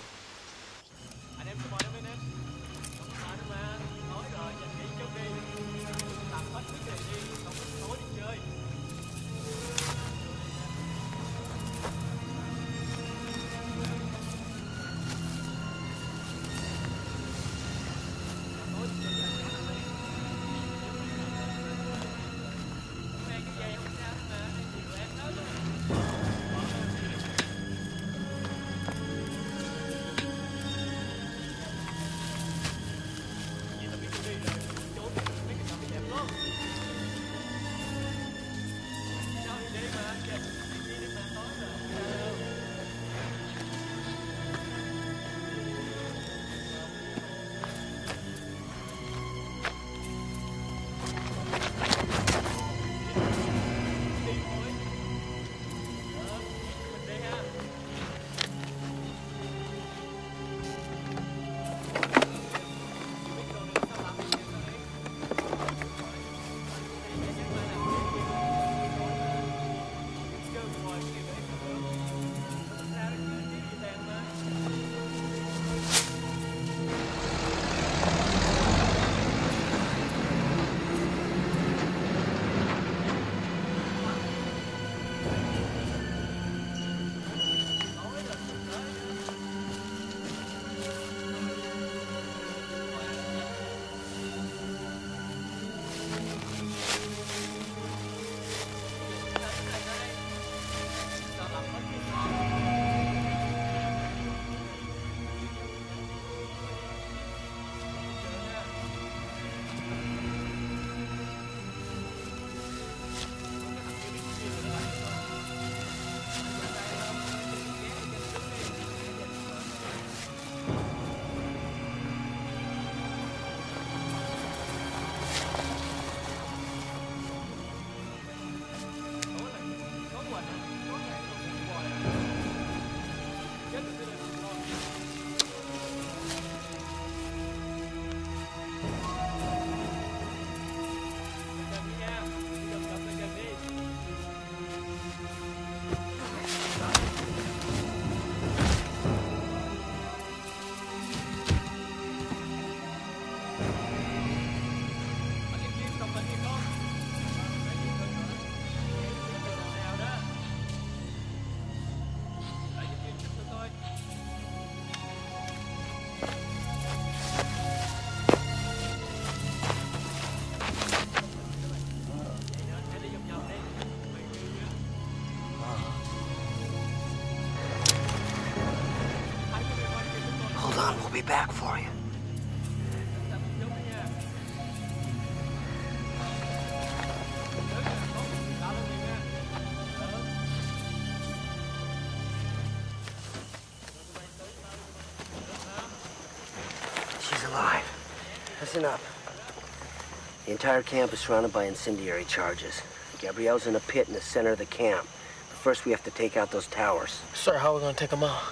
Entire camp is surrounded by incendiary charges. Gabrielle's in a pit in the center of the camp. But first, we have to take out those towers. Sir, how are we gonna take them out?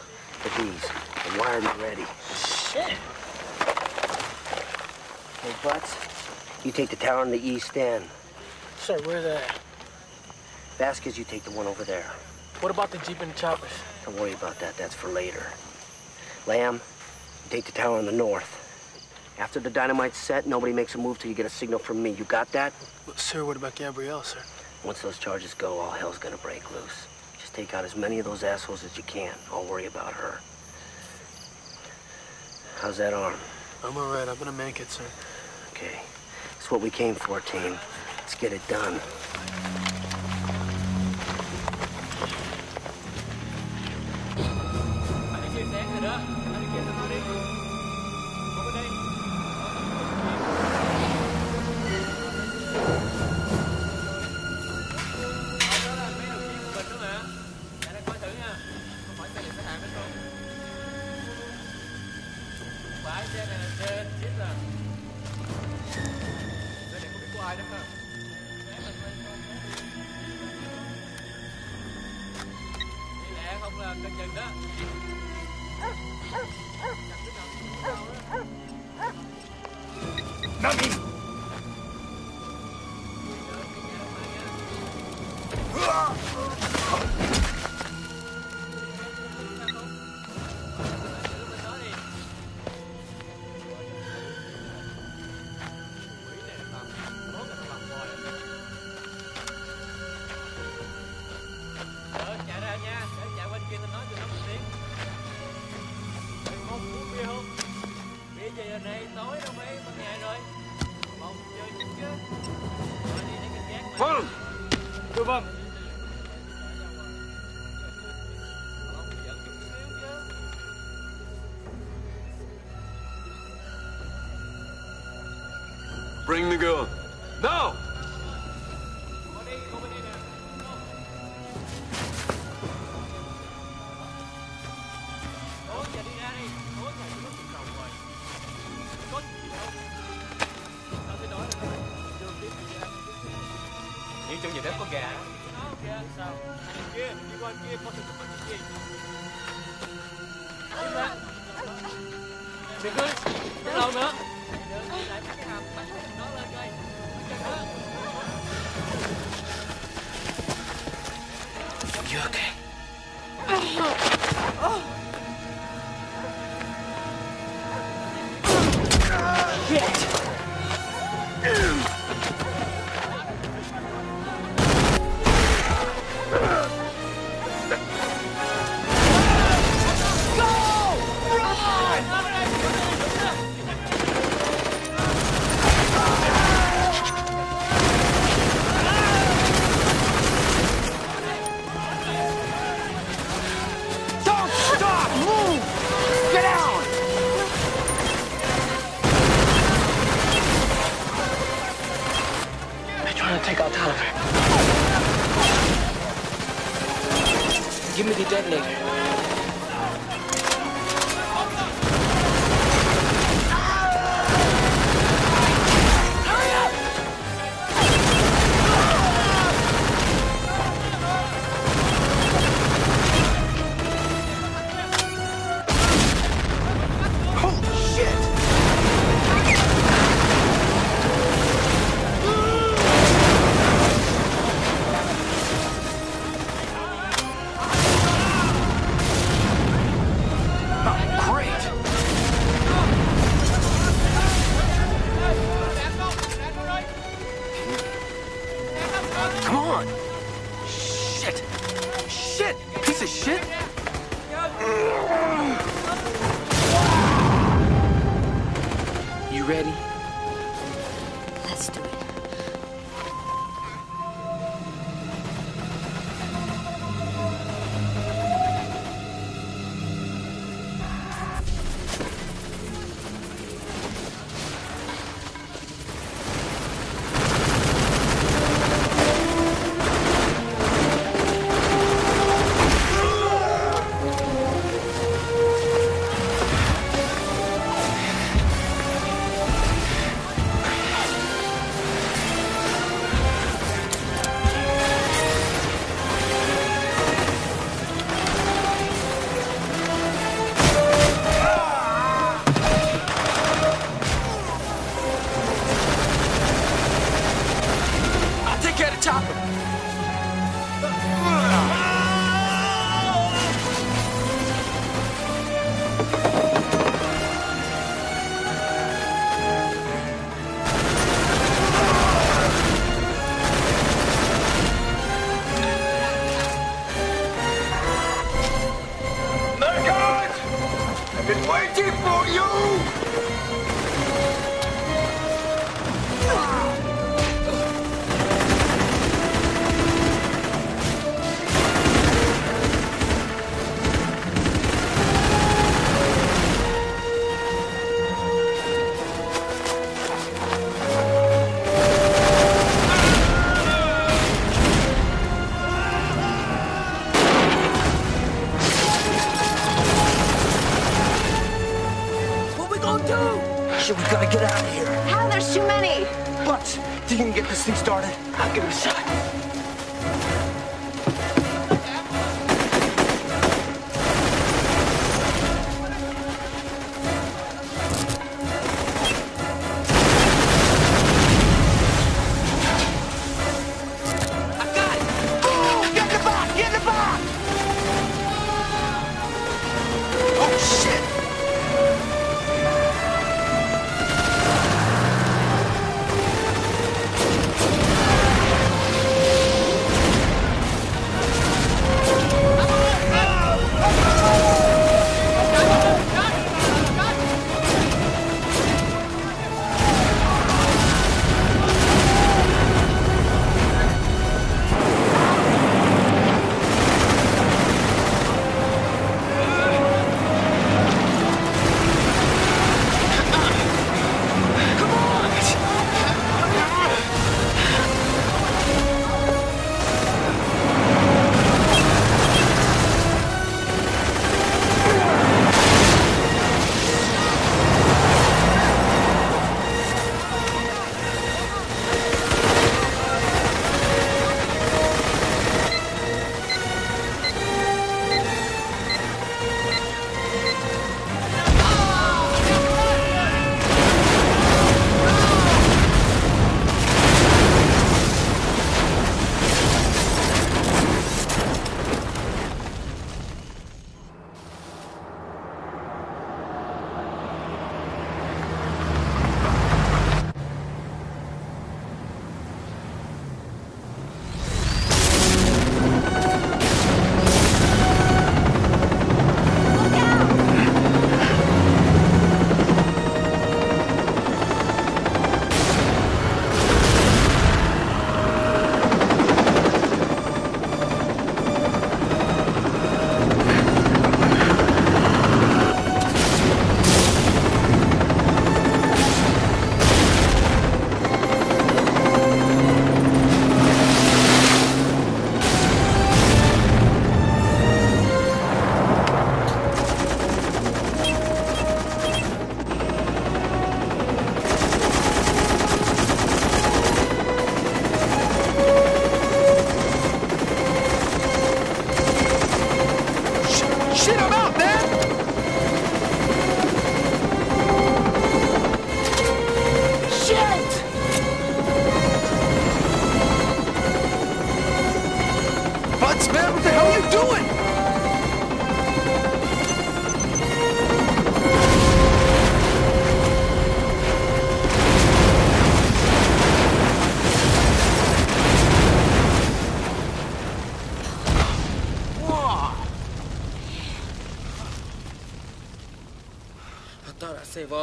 With these. The wired and ready. Shit. Hey, Butts, you take the tower on the east end. Sir, where's that? Vasquez, you take the one over there. What about the Jeep and the choppers? Don't worry about that. That's for later. Lamb, you take the tower on the north. After the dynamite's set, nobody makes a move till you get a signal from me. You got that? Well, sir, what about Gabrielle, sir? Once those charges go, all hell's gonna break loose. Just take out as many of those assholes as you can. I'll worry about her. How's that arm? I'm all right. I'm gonna make it, sir. Okay. It's what we came for, team. Let's get it done. Vâng. Thưa vâng. Bring the gun.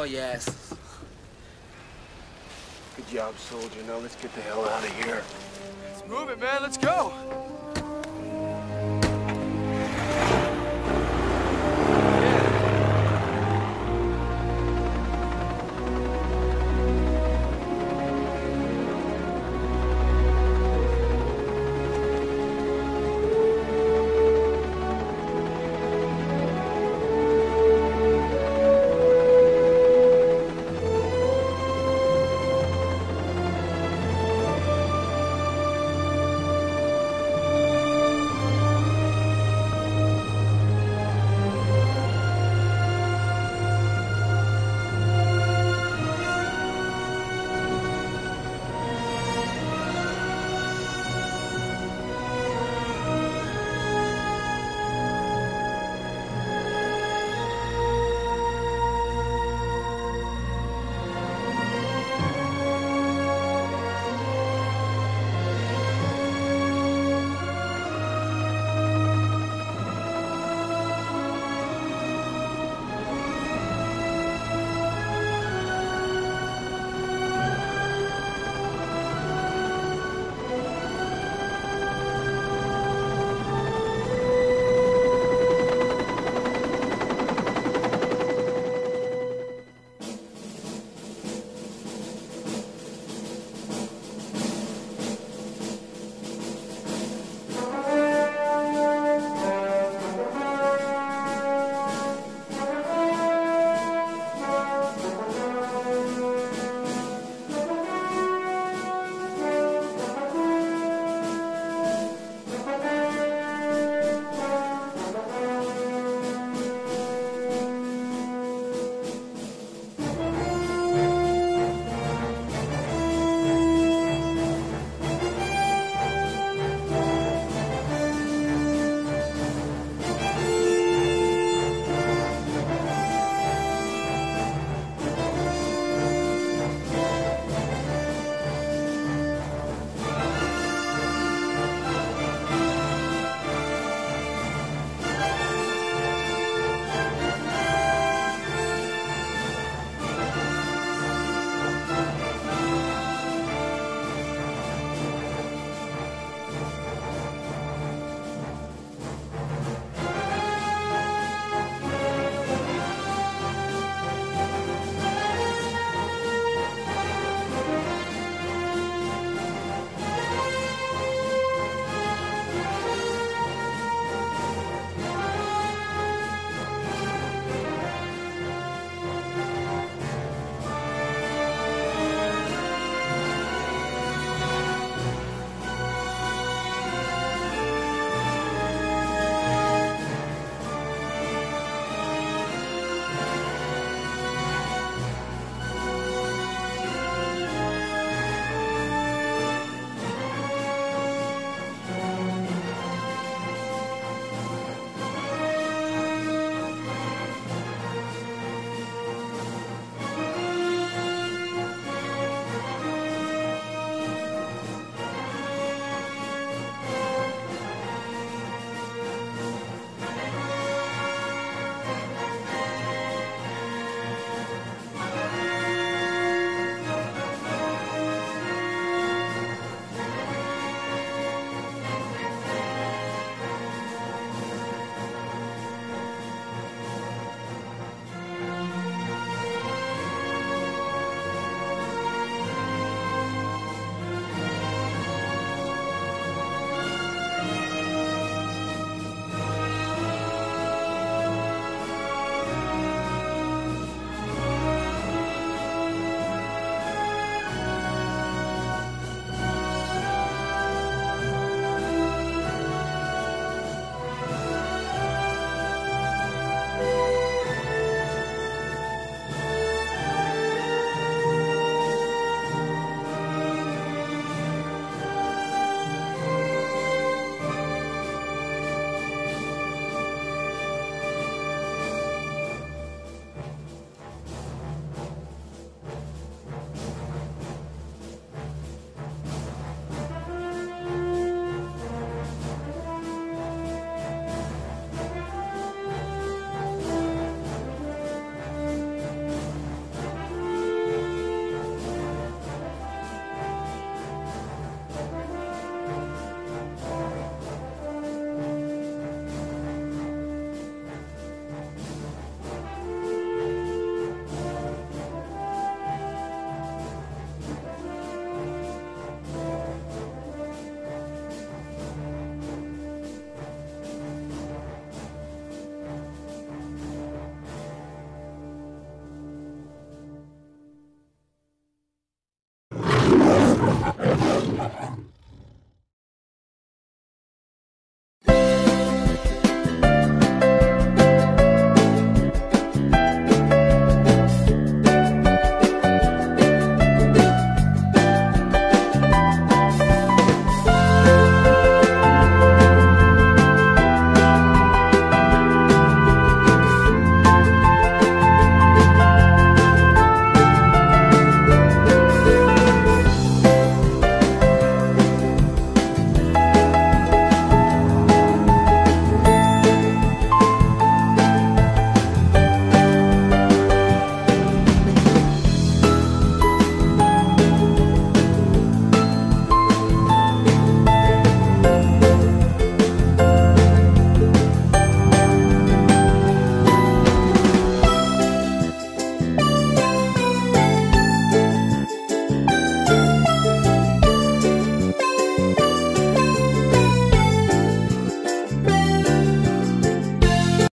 I'd